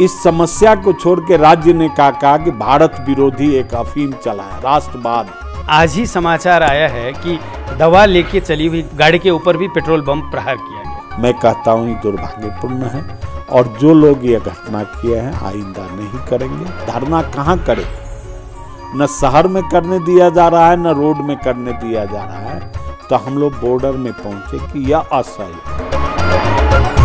इस समस्या को छोड़ के राज्य ने कहा कहा कि भारत विरोधी एक अफीम चला है राष्ट्रवाद। आज ही समाचार आया है कि दवा लेके चली हुई गाड़ी के ऊपर भी पेट्रोल बम प्रहार किया गया। मैं कहता हूँ ये दुर्भाग्यपूर्ण है और जो लोग ये घटना किए हैं आइंदा नहीं करेंगे। धरना कहाँ करे? न शहर में करने दिया जा रहा है न रोड में करने दिया जा रहा है। तो हम लोग बॉर्डर में पहुँचे कि यह असह्य